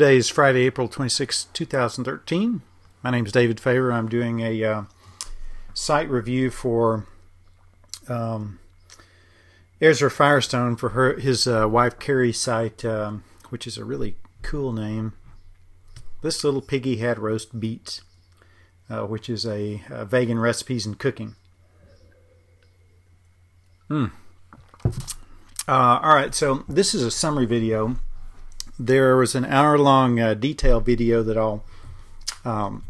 Today is Friday, April 26, 2013. My name is David Favor. I'm doing a uh, site review for um, Ezra Firestone for her his uh, wife Carrie's site, um, which is a really cool name. This little piggy had roast beets, uh, which is a, a, vegan recipes and cooking. Hmm. Uh, all right, so this is a summary video there was an hour long uh, detail video that I'll um,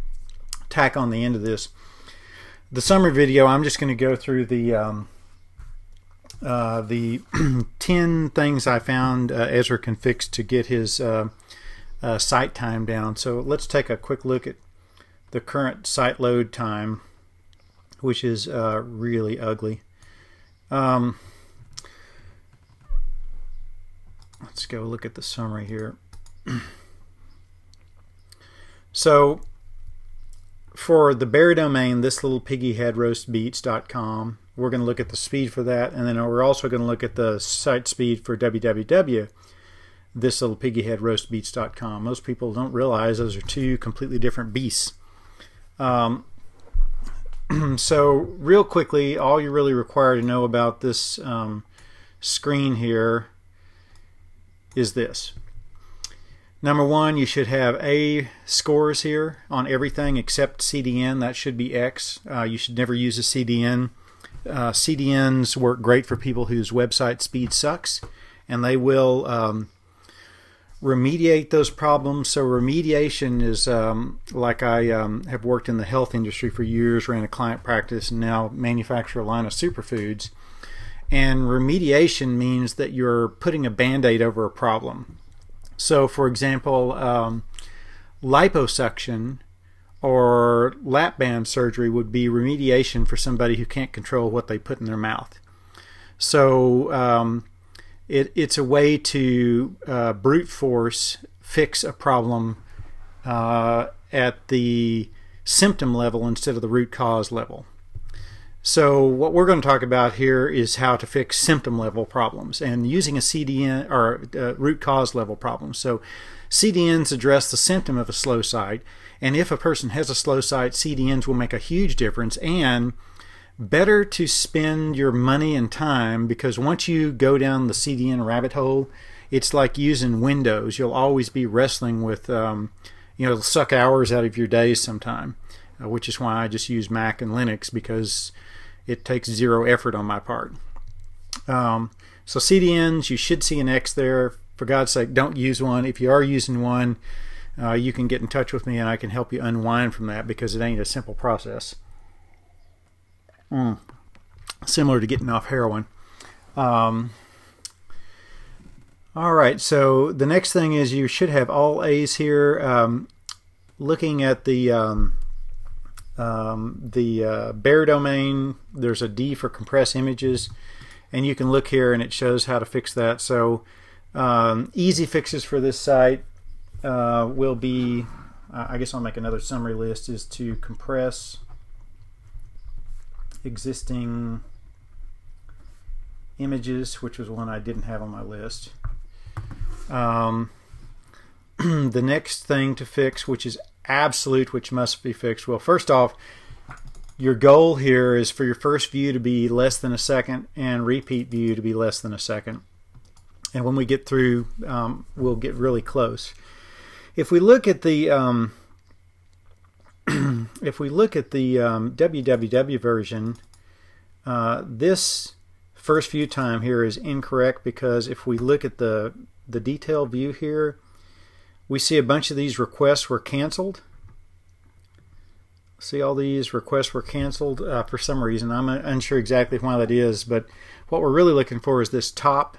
tack on the end of this. The summary video, I'm just going to go through the um, uh, the 10 things I found uh, Ezra can fix to get his uh, uh, site time down. So let's take a quick look at the current site load time, which is uh, really ugly. Um, let's go look at the summary here. so for the bare domain, this little piggy head roastbeets.com, we're going to look at the speed for that, and then we're also going to look at the site speed for www. This little piggy head roastbeets.com. Most people don't realize those are two completely different beasts. Um, so real quickly, all you really require to know about this um, screen here is this. Number one, you should have A scores here on everything except CDN. That should be X. Uh, you should never use a CDN. Uh, CDNs work great for people whose website speed sucks, and they will um, remediate those problems. So remediation is um, like I um, have worked in the health industry for years, ran a client practice, and now manufacture a line of superfoods. And remediation means that you're putting a band aid over a problem. So, for example, um, liposuction or lap band surgery would be remediation for somebody who can't control what they put in their mouth. So, um, it, it's a way to uh, brute force fix a problem uh, at the symptom level instead of the root cause level. So what we're going to talk about here is how to fix symptom level problems and using a CDN or uh, root cause level problems. So CDNs address the symptom of a slow site and if a person has a slow site, CDNs will make a huge difference and better to spend your money and time because once you go down the CDN rabbit hole, it's like using Windows. You'll always be wrestling with, um, you know, suck hours out of your days sometime, uh, which is why I just use Mac and Linux because it takes zero effort on my part. Um, so CDNs, you should see an X there. For God's sake, don't use one. If you are using one, uh, you can get in touch with me and I can help you unwind from that because it ain't a simple process. Mm. Similar to getting off heroin. Um, all right, so the next thing is you should have all A's here. Um, looking at the um, um, the uh, bare domain, there's a D for compress images, and you can look here and it shows how to fix that. So um, easy fixes for this site uh, will be, I guess I'll make another summary list, is to compress existing images, which was one I didn't have on my list. Um, the next thing to fix, which is absolute which must be fixed? Well, first off, your goal here is for your first view to be less than a second and repeat view to be less than a second. And when we get through, um, we'll get really close. If we look at the um, if we look at the um, www version, uh, this first view time here is incorrect because if we look at the the detail view here, we see a bunch of these requests were canceled. See all these requests were canceled uh, for some reason. I'm unsure exactly why that is, but what we're really looking for is this top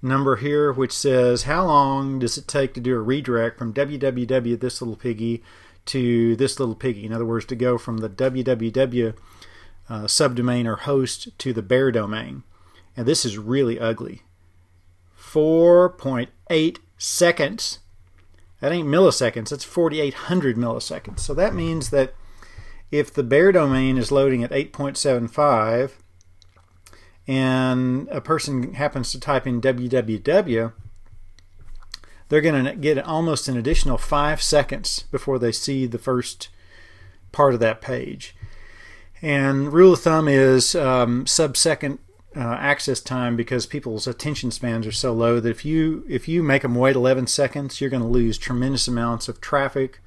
number here, which says how long does it take to do a redirect from www this little piggy to this little piggy. In other words, to go from the www uh, subdomain or host to the bare domain. And this is really ugly. 4.8 seconds. That ain't milliseconds, that's 4,800 milliseconds. So that means that if the bare domain is loading at 8.75 and a person happens to type in www, they're going to get almost an additional five seconds before they see the first part of that page. And rule of thumb is um, sub-second uh, access time because people's attention spans are so low that if you if you make them wait 11 seconds, you're going to lose tremendous amounts of traffic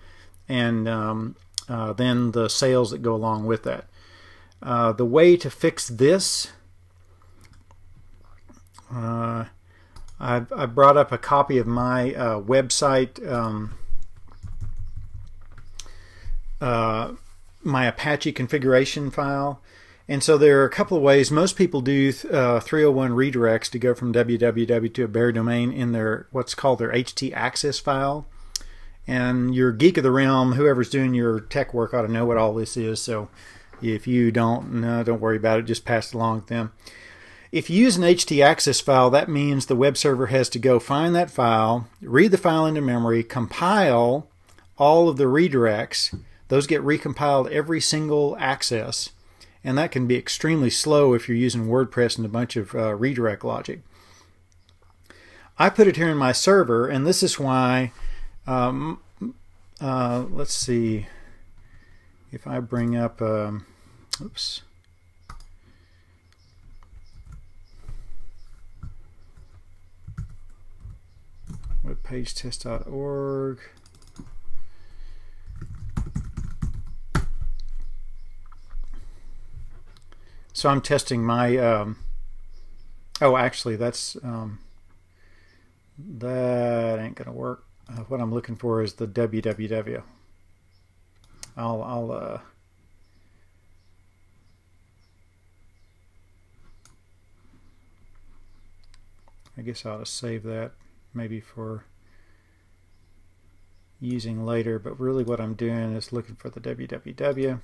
and um, uh, then the sales that go along with that. Uh, the way to fix this, uh, I, I, brought up a copy of my uh, website, um, uh, my Apache configuration file. And so there are a couple of ways. Most people do uh, 301 redirects to go from www to a bare domain in their what's called their htaccess file. And your geek of the realm, whoever's doing your tech work, ought to know what all this is. So if you don't, no, don't worry about it. Just pass it along to them. If you use an htaccess file, that means the web server has to go find that file, read the file into memory, compile all of the redirects. Those get recompiled every single access, and that can be extremely slow if you're using WordPress and a bunch of uh, redirect logic. I put it here in my server, and this is why. Um, uh, let's see if I bring up. Um, oops. webpagetest.org. So I'm testing my, um, oh, actually, that's, um, that ain't to work. Uh, what I'm looking for is the www. I'll, I'll, uh, I guess I ought to save that maybe for using later, but really what I'm doing is looking for the www.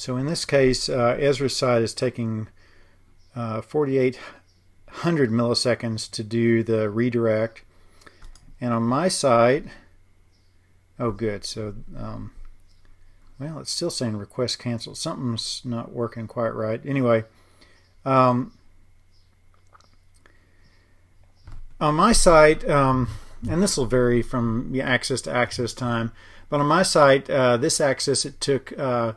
So in this case, uh, Ezra's side is taking uh, 4,800 milliseconds to do the redirect. And on my side, oh good, so um, well, it's still saying request canceled. Something's not working quite right. Anyway, um, on my site, um, and this will vary from access to access time, but on my site, uh, this access it took uh,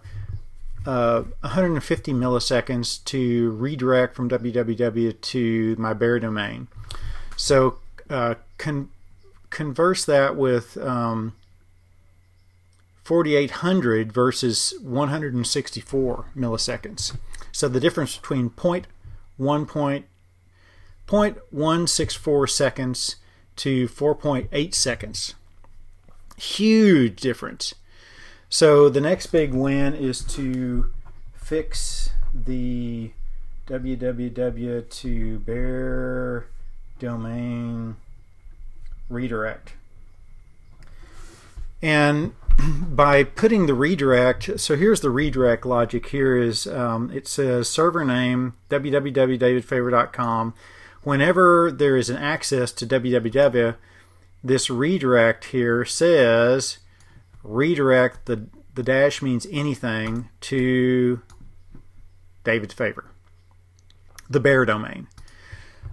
uh, 150 milliseconds to redirect from www to my bare domain. So uh, con converse that with um, 4800 versus 164 milliseconds. So the difference between point one point, 0.164 seconds to 4.8 seconds. Huge difference. So the next big win is to fix the www to bare domain redirect. And by putting the redirect, so here's the redirect logic. Here is um, it says server name www.davidfavor.com. Whenever there is an access to www, this redirect here says redirect the the dash means anything to David's favor, the bare domain.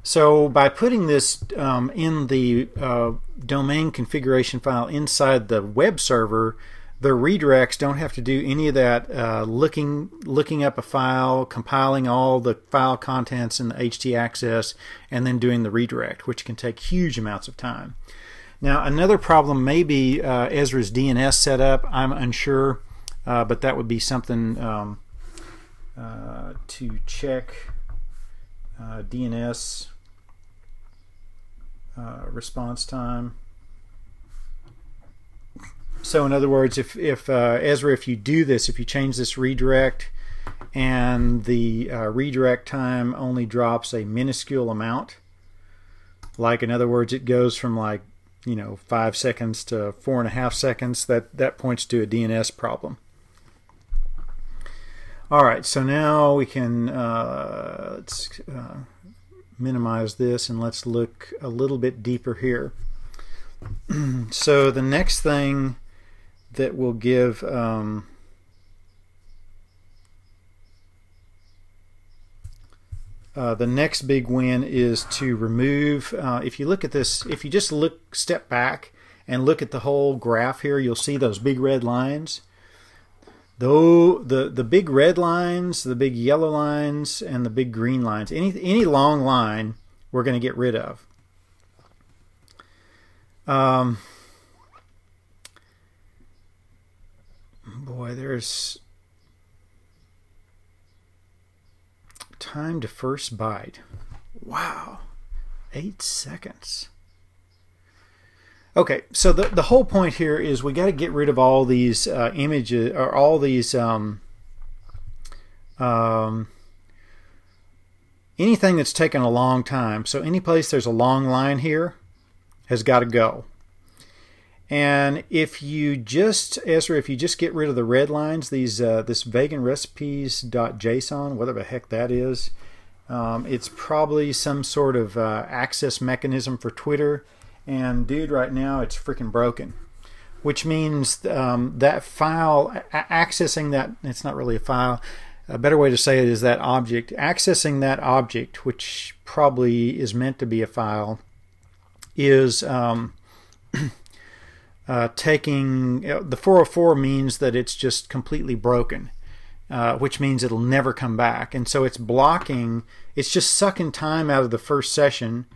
So by putting this um, in the uh, domain configuration file inside the web server, the redirects don't have to do any of that uh, looking looking up a file, compiling all the file contents in the htaccess, and then doing the redirect, which can take huge amounts of time. Now another problem may be uh, Ezra's DNS setup. I'm unsure, uh, but that would be something um, uh, to check. Uh, DNS uh, response time. So in other words, if, if uh, Ezra, if you do this, if you change this redirect and the redirect time only drops a minuscule amount, like in other words, it goes from like, you know, five seconds to four and a half seconds, that, that points to a DNS problem. All right, so now we can, uh, let's uh, minimize this and let's look a little bit deeper here. so the next thing that will give um, uh, the next big win is to remove. Uh, if you look at this, if you just look, step back and look at the whole graph here, you'll see those big red lines. Though the the big red lines, the big yellow lines, and the big green lines, any any long line, we're going to get rid of. Um, boy, there's time to first byte. Wow, eight seconds. Okay, so the, the whole point here is we got to get rid of all these uh, images or all these um, um, anything that's taken a long time. So any place there's a long line here has got to go. And if you just Ezra, if you just get rid of the red lines, these uh, this vegan recipes.json, whatever the heck that is, um, it's probably some sort of uh, access mechanism for Twitter and dude, right now it's freaking broken. Which means um, that file, accessing that, it's not really a file. A better way to say it is that object. Accessing that object, which probably is meant to be a file, is um, uh, taking the 404 means that it's just completely broken. Uh, which means it'll never come back. And so it's blocking, it's just sucking time out of the first session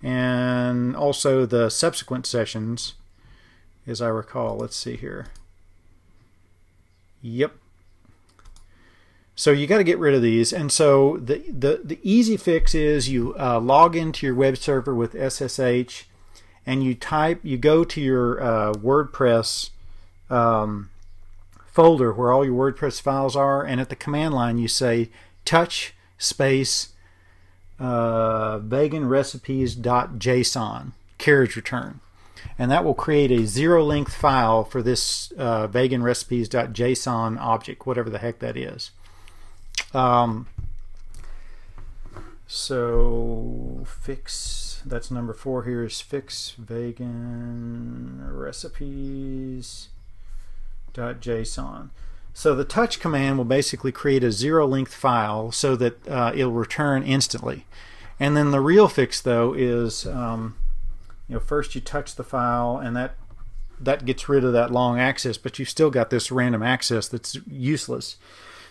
and also the subsequent sessions, as I recall. Let's see here. Yep. So you got to get rid of these, and so the the the easy fix is you uh, log into your web server with SSH, and you type you go to your uh, WordPress um, folder where all your WordPress files are, and at the command line you say touch space uh, veganrecipes.json carriage return. And that will create a zero length file for this uh, veganrecipes.json object, whatever the heck that is. Um, so fix, that's number four here is fix vegan recipes.json. So the touch command will basically create a zero length file so that uh, it'll return instantly. And then the real fix though is, um, you know, first you touch the file and that that gets rid of that long access, but you've still got this random access that's useless.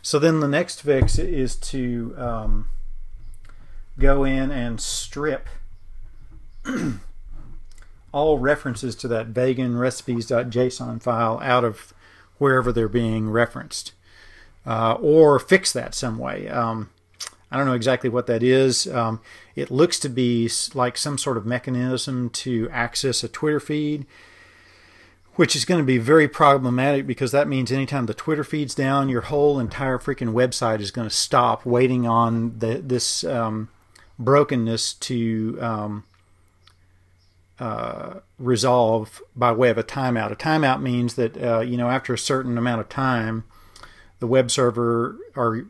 So then the next fix is to um, go in and strip all references to that vegan recipes.json file out of wherever they're being referenced, uh, or fix that some way. Um, I don't know exactly what that is. Um, it looks to be like some sort of mechanism to access a Twitter feed, which is going to be very problematic because that means anytime the Twitter feed's down, your whole entire freaking website is going to stop waiting on the, this um, brokenness to um, uh, resolve by way of a timeout. A timeout means that uh, you know after a certain amount of time, the web server or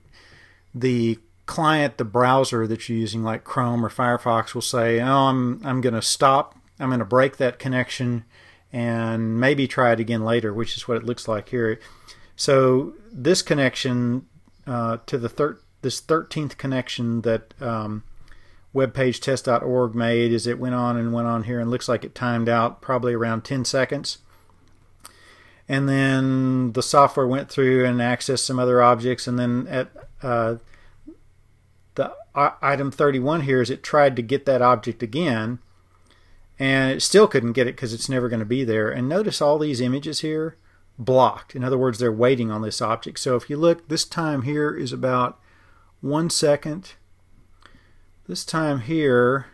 the client, the browser that you're using, like Chrome or Firefox, will say, "Oh, I'm I'm going to stop. I'm going to break that connection, and maybe try it again later," which is what it looks like here. So this connection uh, to the thir- this 13th connection that um, webpagetest.org made is it went on and went on here and looks like it timed out probably around 10 seconds. And then the software went through and accessed some other objects. And then at uh, the item 31 here is it tried to get that object again and it still couldn't get it because it's never going to be there. And notice all these images here blocked. In other words, they're waiting on this object. So if you look, this time here is about one second this time here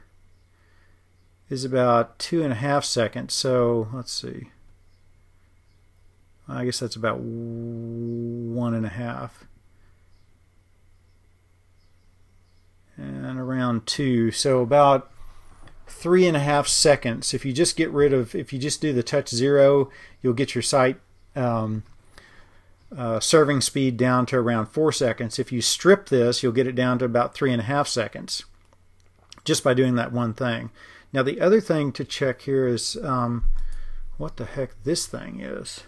is about two and a half seconds. So let's see. I guess that's about one and a half. And around two. So about three and a half seconds. If you just get rid of, if you just do the touch zero, you'll get your site um, uh, serving speed down to around four seconds. If you strip this, you'll get it down to about three and a half seconds just by doing that one thing. Now the other thing to check here is um, what the heck this thing is.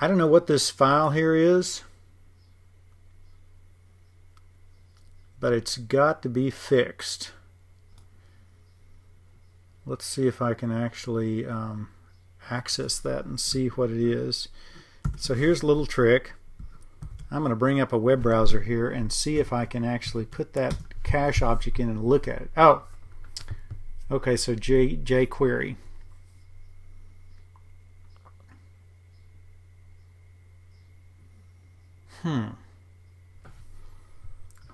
I don't know what this file here is. but it's got to be fixed. Let's see if I can actually um, access that and see what it is. So here's a little trick. I'm going to bring up a web browser here and see if I can actually put that cache object in and look at it. Oh, okay, so J, jQuery. Hmm.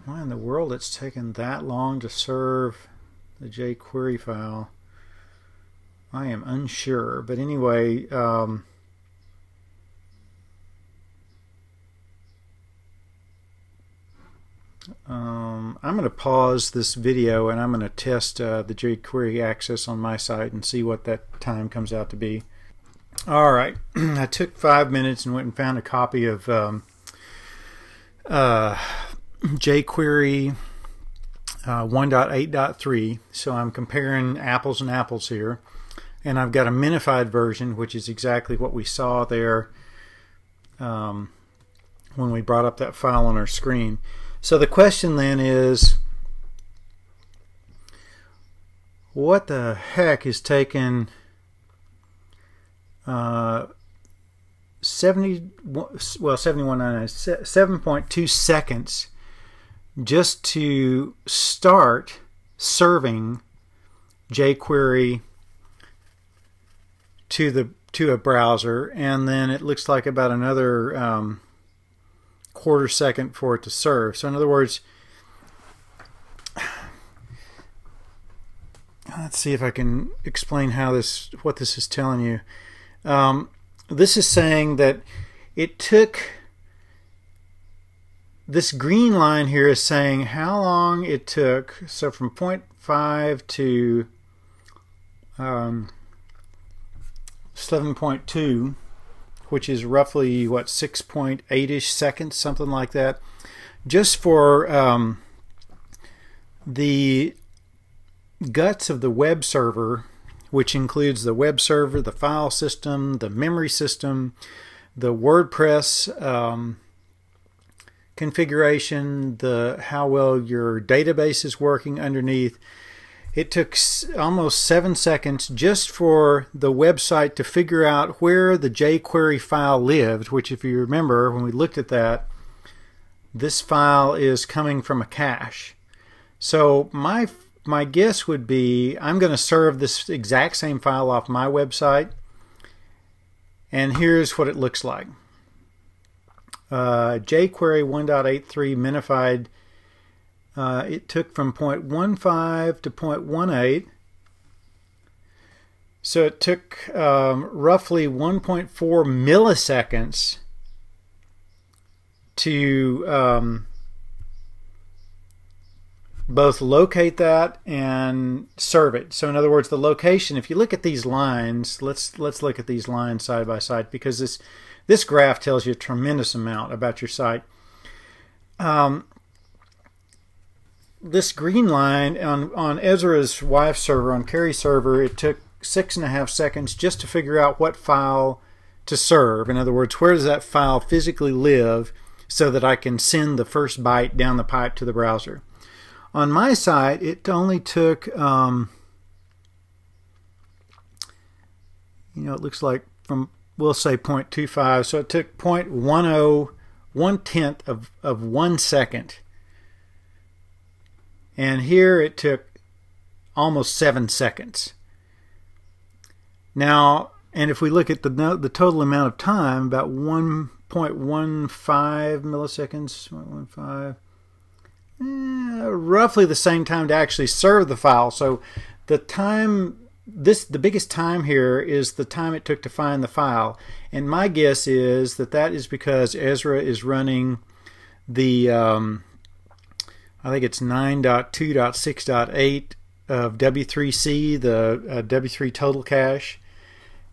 Why in the world it's taken that long to serve the jQuery file? I am unsure, but anyway, um, um, I'm going to pause this video and I'm going to test uh, the jQuery access on my site and see what that time comes out to be. All right, I took five minutes and went and found a copy of um, uh, jQuery uh, 1.8.3. So I'm comparing apples and apples here. And I've got a minified version, which is exactly what we saw there um, when we brought up that file on our screen. So the question then is, what the heck is taking uh, 70 well 7.2 seconds just to start serving jQuery to the to a browser and then it looks like about another um, quarter second for it to serve. So in other words let's see if I can explain how this what this is telling you. Um, this is saying that it took this green line here is saying how long it took so from 0.5 to um, 7.2 which is roughly what 6.8ish seconds something like that just for um, the guts of the web server which includes the web server, the file system, the memory system, the WordPress um, configuration, the how well your database is working underneath. It took almost seven seconds just for the website to figure out where the jQuery file lived, which, if you remember, when we looked at that, this file is coming from a cache. So my my guess would be I'm going to serve this exact same file off my website and here's what it looks like. Uh, jQuery 1.83 minified uh, it took from 0.15 to 0.18 so it took um, roughly 1.4 milliseconds to um, both locate that and serve it. So in other words, the location, if you look at these lines, let's let's look at these lines side by side because this this graph tells you a tremendous amount about your site. Um, this green line on, on Ezra's wife server, on Carrie's server, it took six and a half seconds just to figure out what file to serve. In other words, where does that file physically live so that I can send the first byte down the pipe to the browser. On my side, it only took, um, you know, it looks like from, we'll say 0.25, so it took 0.10, one tenth of, of one second. And here it took almost seven seconds. Now, and if we look at the the total amount of time, about 1.15 milliseconds, 1.15 eh, roughly the same time to actually serve the file. So the time this the biggest time here is the time it took to find the file and my guess is that that is because Ezra is running the um, I think it's 9.2.6.8 of W3C the uh, W3 total cache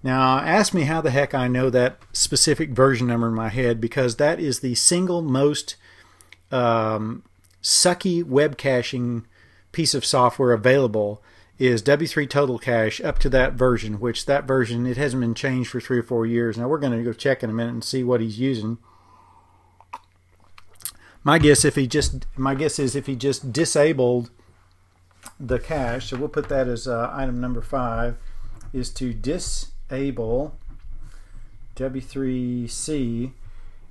now ask me how the heck I know that specific version number in my head because that is the single most um, sucky web caching piece of software available is W3 Total Cache up to that version, which that version, it hasn't been changed for three or four years. Now we're going to go check in a minute and see what he's using. My guess if he just my guess is if he just disabled the cache, so we'll put that as uh, item number five, is to disable W3C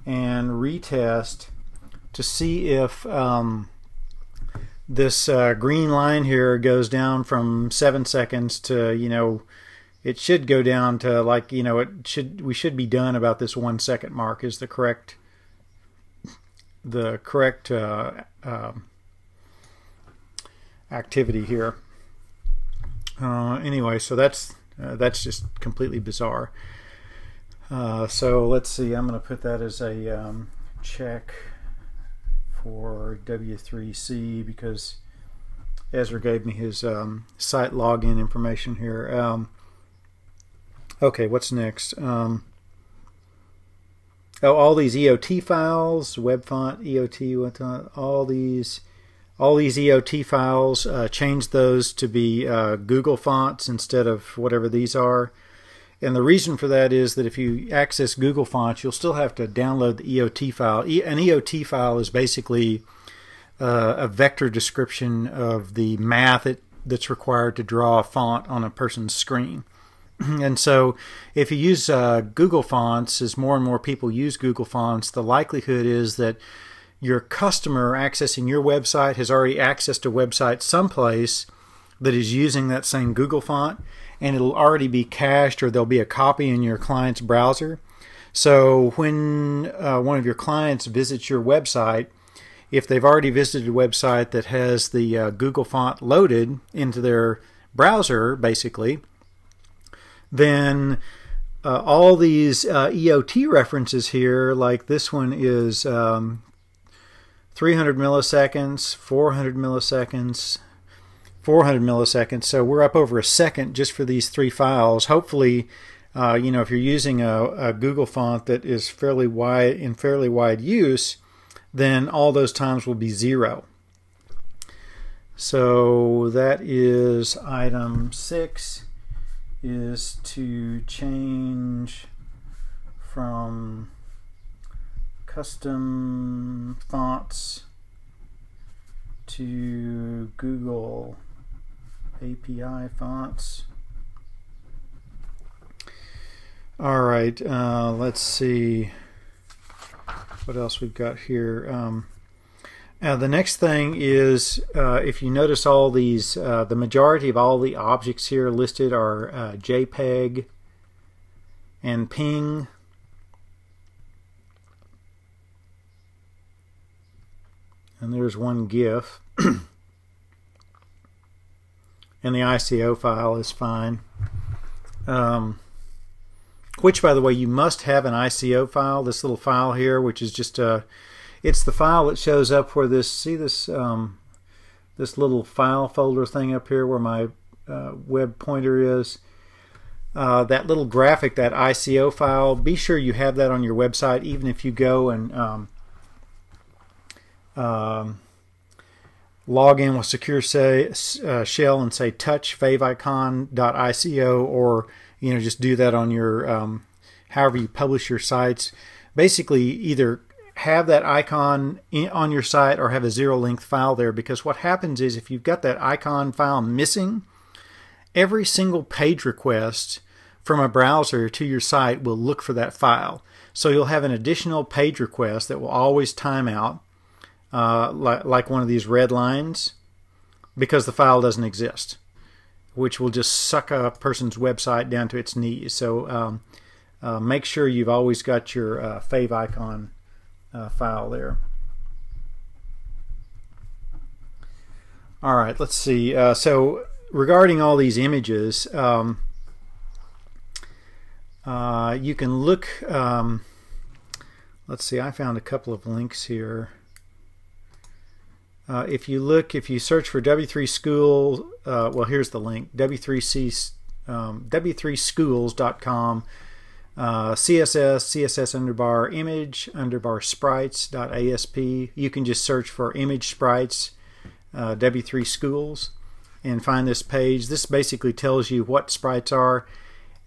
and retest to see if um, this uh, green line here goes down from seven seconds to you know it should go down to like you know it should we should be done about this one second mark. Is the correct the correct uh, uh, activity here uh, anyway so that's uh, that's just completely bizarre uh, so let's see I'm gonna put that as a um, check for W3C because Ezra gave me his um, site login information here. Um, okay, what's next? Um, oh, all these EOT files, web font, EOT, what, all these, all these EOT files, uh, change those to be uh, Google fonts instead of whatever these are. And the reason for that is that if you access Google Fonts, you'll still have to download the EOT file. an EOT file is basically uh, a vector description of the math it, that's required to draw a font on a person's screen. and so, if you use uh, Google Fonts, as more and more people use Google Fonts, the likelihood is that your customer accessing your website has already accessed a website someplace that is using that same Google font and it'll already be cached or there'll be a copy in your client's browser. So when uh, one of your clients visits your website, if they've already visited a website that has the uh, Google font loaded into their browser, basically, then uh, all these uh, EOT references here, like this one is um, 300 milliseconds, 400 milliseconds, 400 milliseconds. So we're up over a second just for these three files. Hopefully, uh, you know, if you're using a, a, Google font that is fairly wide in fairly wide use, then all those times will be zero. So that is item six is to change from custom fonts to Google API fonts. All right, uh, let's see what else we've got here. Um, uh, the next thing is uh, if you notice all these, uh, the majority of all the objects here listed are uh, JPEG and PNG. And there's one GIF. and the ICO file is fine. Um, which, by the way, you must have an ICO file. This little file here, which is just a, it's the file that shows up where this. See this um, this little file folder thing up here where my uh, web pointer is. Uh, that little graphic, that ICO file, be sure you have that on your website, even if you go and um, um, log in with secure say, uh, shell and say touch favicon.ico or you know just do that on your um, however you publish your sites basically either have that icon in, on your site or have a zero length file there because what happens is if you've got that icon file missing every single page request from a browser to your site will look for that file so you'll have an additional page request that will always time out uh, like, like one of these red lines because the file doesn't exist, which will just suck a person's website down to its knees. So um, uh, make sure you've always got your uh, favicon uh, file there. All right, let's see. Uh, so regarding all these images, um, uh, you can look. Um, let's see. I found a couple of links here. Uh, if you look, if you search for W3 School, uh, well, here's the link W3C, um, W3schools.com, uh, CSS, CSS underbar image, underbar sprites.asp. You can just search for image sprites, uh, W3 Schools, and find this page. This basically tells you what sprites are.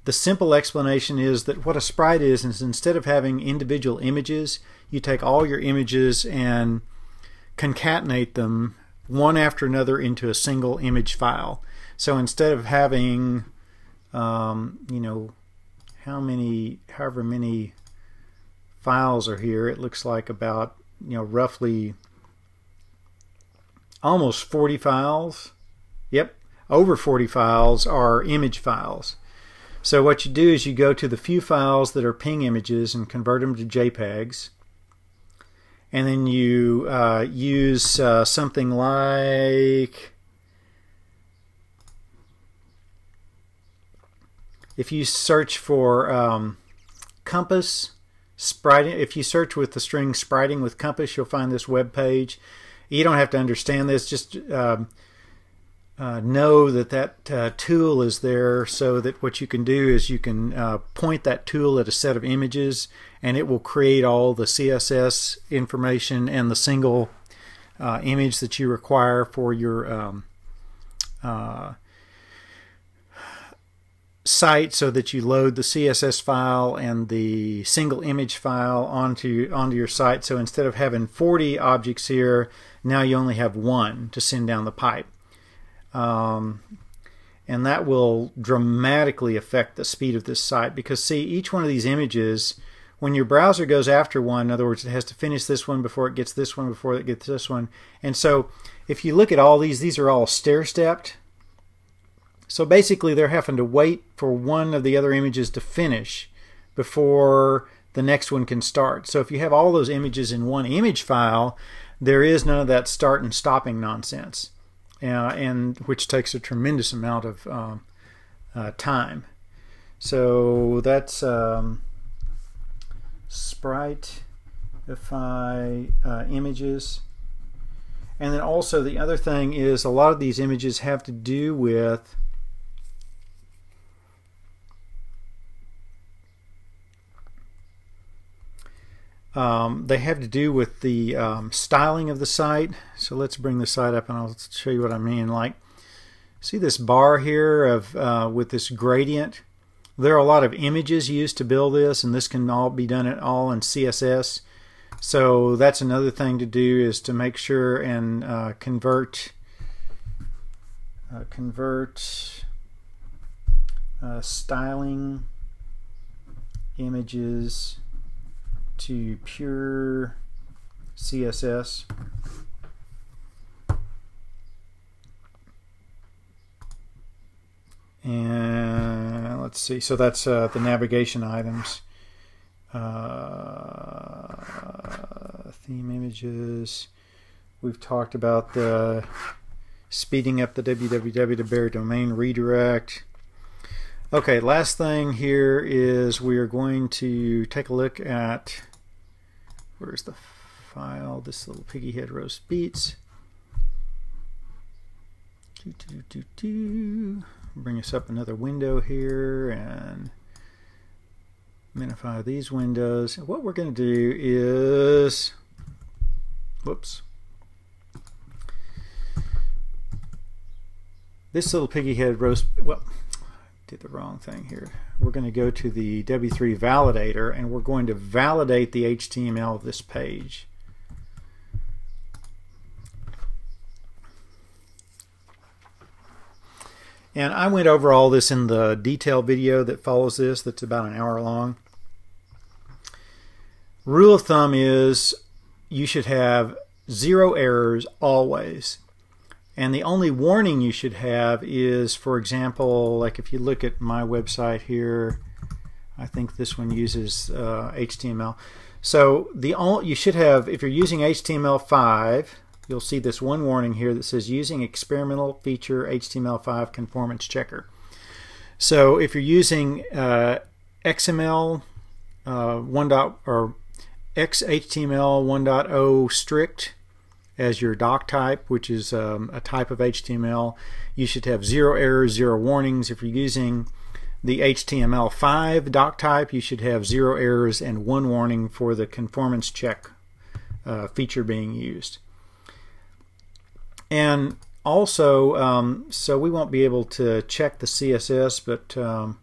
The simple explanation is that what a sprite is, is instead of having individual images, you take all your images and concatenate them one after another into a single image file. So instead of having, um, you know, how many, however many files are here, it looks like about, you know, roughly almost 40 files. Yep, over 40 files are image files. So what you do is you go to the few files that are ping images and convert them to JPEGs. And then you uh, use uh, something like if you search for um, compass spriting if you search with the string spriting with compass you'll find this web page. You don't have to understand this just um, uh, know that that uh, tool is there so that what you can do is you can uh, point that tool at a set of images and it will create all the CSS information and the single uh, image that you require for your um, uh, site so that you load the CSS file and the single image file onto onto your site. So instead of having 40 objects here now you only have one to send down the pipe. Um, and that will dramatically affect the speed of this site because see each one of these images when your browser goes after one in other words it has to finish this one before it gets this one before it gets this one. And so if you look at all these these are all stair stepped so basically they're having to wait for one of the other images to finish before the next one can start so if you have all those images in one image file there is none of that start and stopping nonsense uh, and which takes a tremendous amount of um, uh, time. So that's um, Spritify uh, images. And then also the other thing is a lot of these images have to do with Um, they have to do with the um, styling of the site. So let's bring the site up and I'll show you what I mean. Like, see this bar here of uh, with this gradient? There are a lot of images used to build this, and this can all be done at all in CSS. So that's another thing to do is to make sure and uh, convert uh, convert uh, styling images to pure CSS. And let's see, so that's uh, the navigation items. Uh, theme images. We've talked about the speeding up the www to bare domain redirect. Okay, last thing here is we are going to take a look at where's the file? This little piggy head roast beets. Do, do, do, do. Bring us up another window here and minify these windows. what we're going to do is, whoops, this little piggy head roast, well, did the wrong thing here. We're going to go to the W3 validator and we're going to validate the HTML of this page. And I went over all this in the detail video that follows this that's about an hour long. Rule of thumb is you should have zero errors always. And the only warning you should have is, for example, like if you look at my website here, I think this one uses uh, HTML. So the only, you should have, if you're using HTML5, you'll see this one warning here that says using experimental feature HTML5 conformance checker. So if you're using uh, XML uh, 1. Dot, or XHTML 1.0 strict, as your doc type, which is um, a type of HTML. You should have zero errors, zero warnings. If you're using the HTML5 doc type, you should have zero errors and one warning for the conformance check uh, feature being used. And also, um, so we won't be able to check the CSS, but um,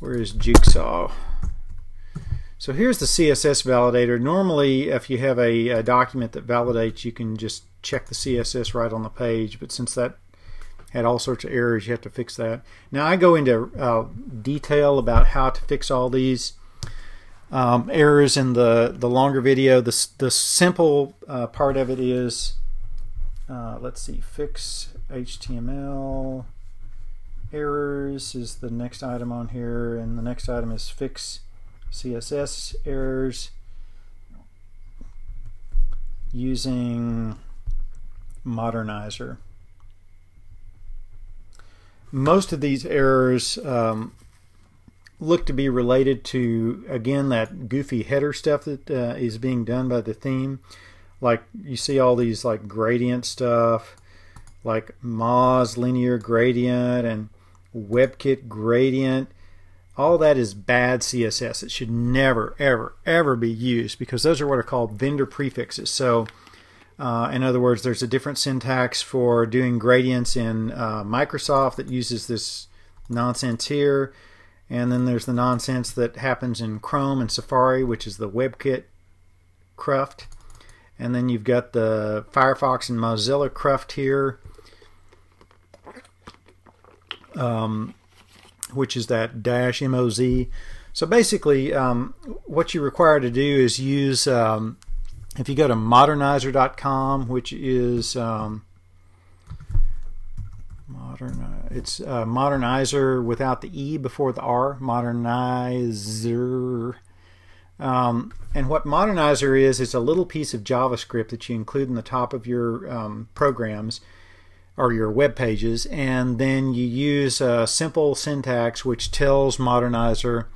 where is Jigsaw? So here's the CSS validator. Normally, if you have a, a, document that validates, you can just check the CSS right on the page. But since that had all sorts of errors, you have to fix that. Now I go into uh, detail about how to fix all these um, errors in the, the longer video. The, the simple uh, part of it is, uh, let's see, fix HTML errors is the next item on here, and the next item is fix CSS errors using Modernizr. Most of these errors um, look to be related to, again, that goofy header stuff that uh, is being done by the theme. Like you see all these like gradient stuff, like Moz linear gradient and WebKit gradient all that is bad CSS. It should never, ever, ever be used because those are what are called vendor prefixes. So, uh, in other words, there's a different syntax for doing gradients in uh, Microsoft that uses this nonsense here. And then there's the nonsense that happens in Chrome and Safari, which is the WebKit cruft. And then you've got the Firefox and Mozilla cruft here. Um, which is that dash MOZ. So basically, um, what you require to do is use, um, if you go to modernizr.com, which is um, modern, it's uh, modernizer without the E before the R, modernizr. Um, and what Modernizr is, is a little piece of JavaScript that you include in the top of your um, programs or your web pages, and then you use a simple syntax which tells Modernizr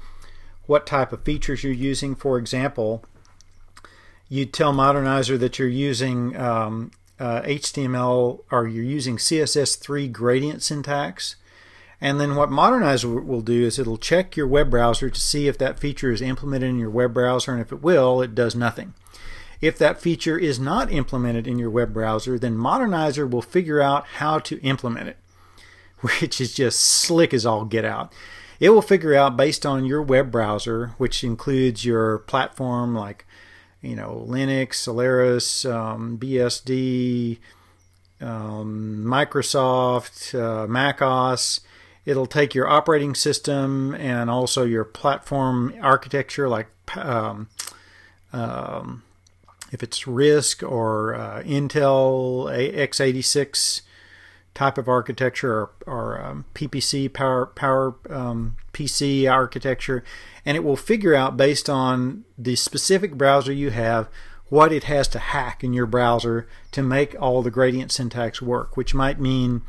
what type of features you're using. For example, you tell Modernizr that you're using um, uh, HTML or you're using CSS3 gradient syntax. And then what Modernizr will do is it'll check your web browser to see if that feature is implemented in your web browser, and if it will, it does nothing. If that feature is not implemented in your web browser, then Modernizr will figure out how to implement it, which is just slick as all get out. It will figure out based on your web browser, which includes your platform like you know Linux, Solaris, um, BSD, um, Microsoft, uh, Mac OS. It'll take your operating system and also your platform architecture like um, um, if it's RISC or uh, Intel x86 type of architecture or, or um, PPC power power um, PC architecture, and it will figure out based on the specific browser you have what it has to hack in your browser to make all the gradient syntax work, which might mean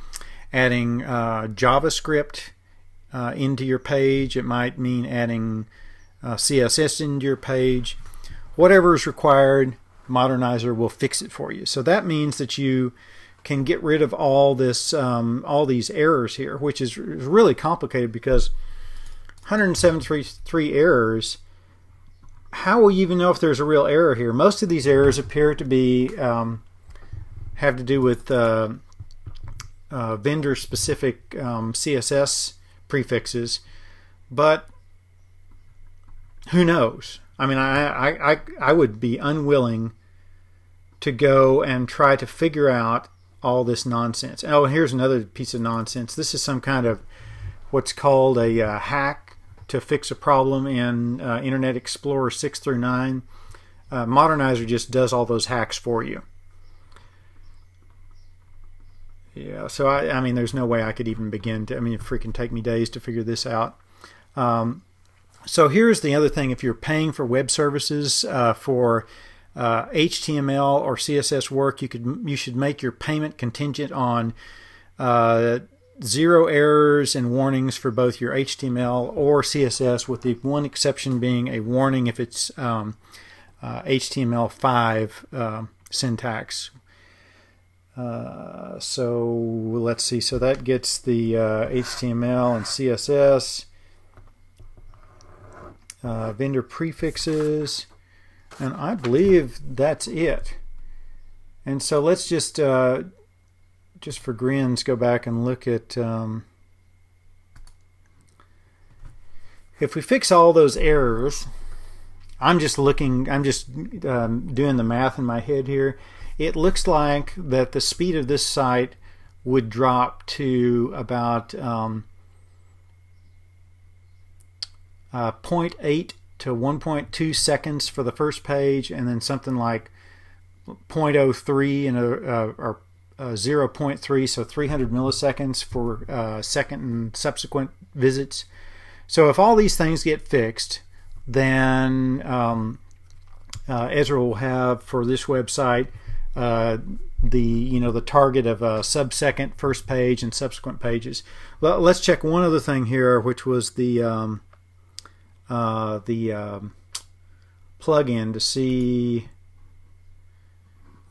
adding uh, JavaScript uh, into your page. It might mean adding uh, CSS into your page. Whatever is required, Modernizr will fix it for you. So that means that you can get rid of all this, um, all these errors here, which is really complicated because 173 errors. How will you even know if there's a real error here? Most of these errors appear to be um, have to do with uh, uh, vendor-specific um, CSS prefixes, but who knows? I mean, I, I, I, I would be unwilling to go and try to figure out all this nonsense. Oh, and here's another piece of nonsense. This is some kind of what's called a uh, hack to fix a problem in uh, Internet Explorer 6 through 9. Uh, Modernizr just does all those hacks for you. Yeah, so I, I mean, there's no way I could even begin to. I mean, it freaking take me days to figure this out. Um, so here's the other thing: if you're paying for web services uh, for uh, HTML or CSS work, you could you should make your payment contingent on uh, zero errors and warnings for both your HTML or CSS, with the one exception being a warning if it's um, uh, HTML5 uh, syntax. Uh, so let's see. So that gets the HTML uh, and CSS vendor prefixes. And I believe that's it. And so let's just, uh, just for grins, go back and look at. Um, if we fix all those errors, I'm just looking, I'm just um, doing the math in my head here. It looks like that the speed of this site would drop to about um, uh, 0.8 to 1.2 seconds for the first page, and then something like 0.03 and a, or a 0.3, so 300 milliseconds for uh, second and subsequent visits. So if all these things get fixed, then um, uh, Ezra will have for this website uh, the you know the target of a sub-second first page and subsequent pages. Let's check one other thing here, which was the um, uh, the um, plugin to see.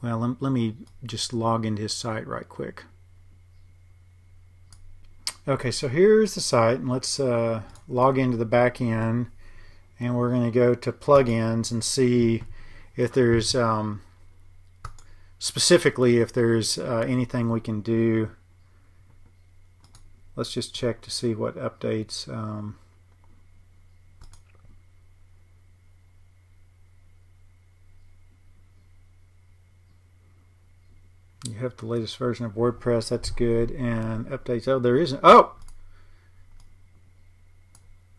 Well, let, let me just log into his site right quick. Okay, so here's the site, and let's uh, log into the back end, and we're going to go to plugins and see if there's um, specifically if there's uh, anything we can do. Let's just check to see what updates. Um, You have the latest version of WordPress. That's good. And updates. Oh, there isn't. Oh!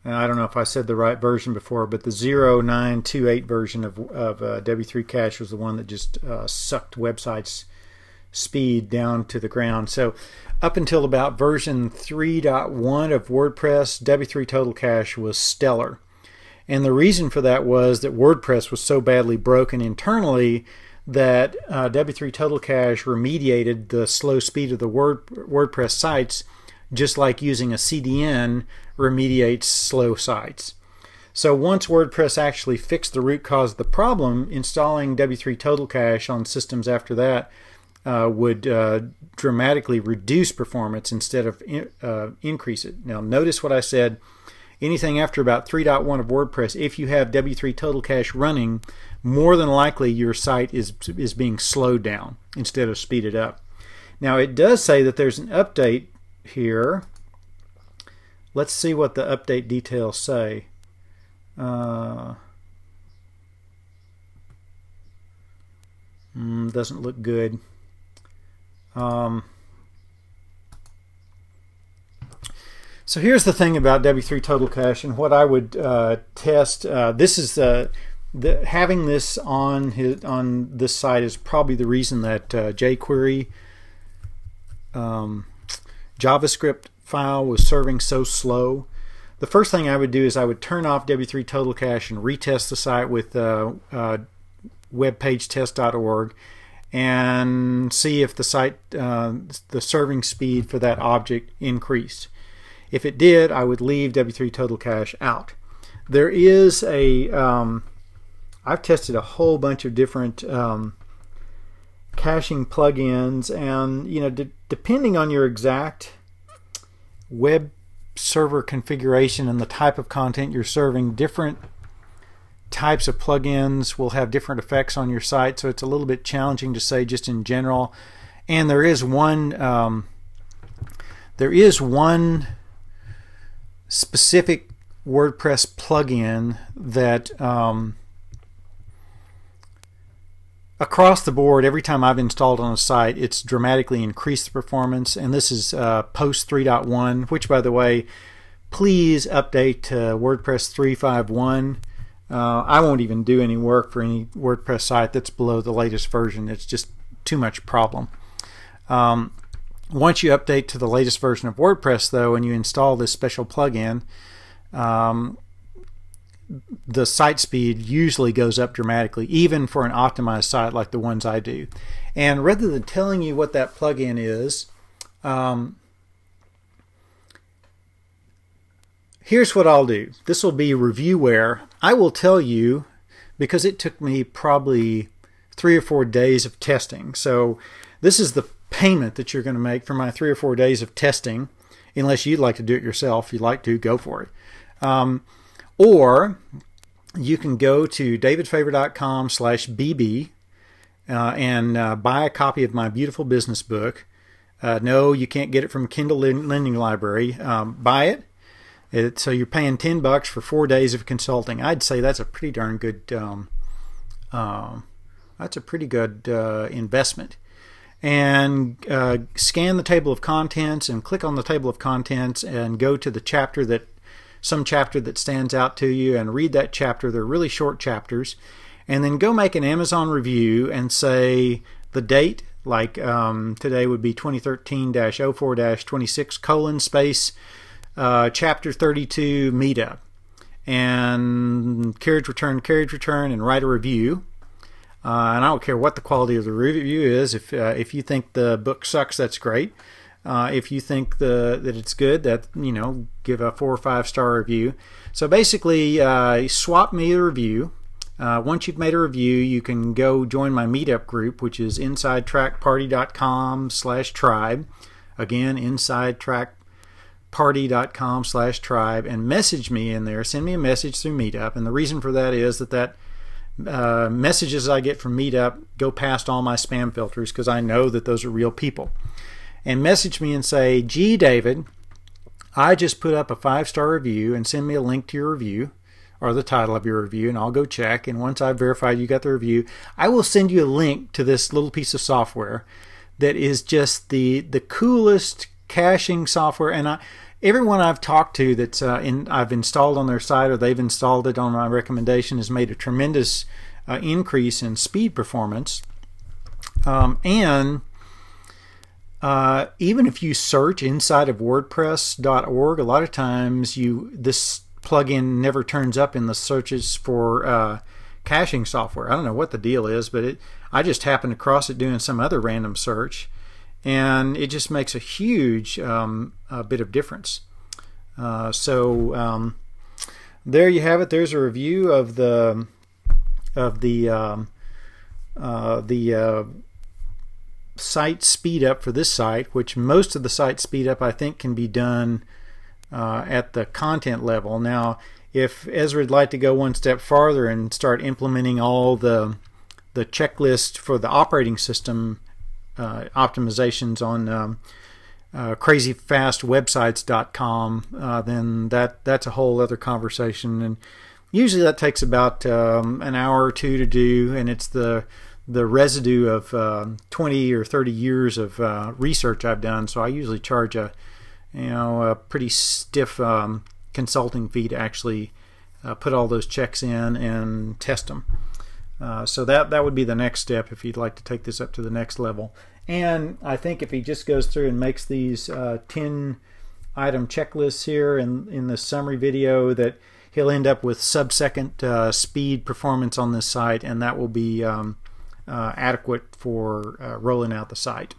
And I don't know if I said the right version before, but the 0928 version of, of uh, W3 Cache was the one that just uh, sucked websites' speed down to the ground. So up until about version 3.1 of WordPress, W3 Total Cache was stellar. And the reason for that was that WordPress was so badly broken internally that uh, W3 Total Cache remediated the slow speed of the Word, WordPress sites just like using a CDN remediates slow sites. So once WordPress actually fixed the root cause of the problem, installing W3 Total Cache on systems after that uh, would uh, dramatically reduce performance instead of in, uh, increase it. Now notice what I said. Anything after about 3.1 of WordPress, if you have W3 Total Cache running, more than likely your site is is being slowed down instead of speeded up. Now it does say that there's an update here. Let's see what the update details say. Uh, mm, doesn't look good. Um, so here's the thing about W3 Total Cache and what I would uh, test. Uh, this is the having this on his on this site is probably the reason that uh, jQuery um, JavaScript file was serving so slow. The first thing I would do is I would turn off W3 Total Cache and retest the site with uh, uh, webpagetest.org and see if the site uh, the serving speed for that object increased. If it did, I would leave W3 Total Cache out. There is a um, I've tested a whole bunch of different um, caching plugins, and you know, de- depending on your exact web server configuration and the type of content you're serving, different types of plugins will have different effects on your site. So it's a little bit challenging to say just in general. And there is one um, there is one specific WordPress plugin that um, across the board, every time I've installed on a site, it's dramatically increased the performance. And this is uh, Post 3.1, which, by the way, please update to WordPress 3.5.1. Uh, I won't even do any work for any WordPress site that's below the latest version. It's just too much problem. Um, once you update to the latest version of WordPress, though, and you install this special plugin, um, the site speed usually goes up dramatically, even for an optimized site like the ones I do. And rather than telling you what that plugin is, um, here's what I'll do. This will be reviewware. I will tell you because it took me probably three or four days of testing. So this is the payment that you're going to make for my three or four days of testing. Unless you'd like to do it yourself, you'd like to, go for it. Um, or you can go to davidfavor.com slash bb uh, and uh, buy a copy of my beautiful business book. Uh, no, you can't get it from Kindle Lending Library. Um, buy it. It, so you're paying 10 bucks for four days of consulting. I'd say that's a pretty darn good, um, uh, that's a pretty good uh, investment. And uh, scan the table of contents and click on the table of contents and go to the chapter that, some chapter that stands out to you and read that chapter. They're really short chapters. And then go make an Amazon review and say the date, like um, today would be 2013 04 26 colon space uh, chapter 32 meetup and carriage return, carriage return, and write a review. Uh, and I don't care what the quality of the review is. If uh, if you think the book sucks, that's great. Uh, if you think the that it's good, that you know, give a four or five star review. So basically, uh, swap me a review. Uh, once you've made a review, you can go join my meetup group, which is insidetrackparty.com slash tribe. Again, insidetrack party.com slash tribe and message me in there. Send me a message through Meetup. And the reason for that is that that uh, messages I get from Meetup go past all my spam filters because I know that those are real people. And message me and say, gee, David, I just put up a five star review and send me a link to your review or the title of your review and I'll go check. And once I've verified you got the review, I will send you a link to this little piece of software that is just the the coolest caching software, and I, everyone I've talked to that's uh, in, I've installed on their site or they've installed it on my recommendation has made a tremendous uh, increase in speed performance. Um, and uh, even if you search inside of WordPress.org, a lot of times you this plugin never turns up in the searches for uh, caching software. I don't know what the deal is, but it I just happened across it doing some other random search and it just makes a huge um, a bit of difference. Uh, so um, there you have it. There's a review of the of the um, uh, the uh, site speed up for this site, which most of the site speed up I think can be done uh, at the content level. Now, if Ezra would like to go one step farther and start implementing all the the checklist for the operating system uh, optimizations on um, uh, crazyfastwebsites.com, uh, then that that's a whole other conversation. And usually that takes about um, an hour or two to do, and it's the the residue of uh, 20 or 30 years of uh, research I've done. So I usually charge a you know a pretty stiff um, consulting fee to actually uh, put all those checks in and test them. Uh, so that that would be the next step if you'd like to take this up to the next level. And I think if he just goes through and makes these uh, 10 item checklists here in, in the summary video that he'll end up with sub-second uh, speed performance on this site and that will be um, uh, adequate for uh, rolling out the site.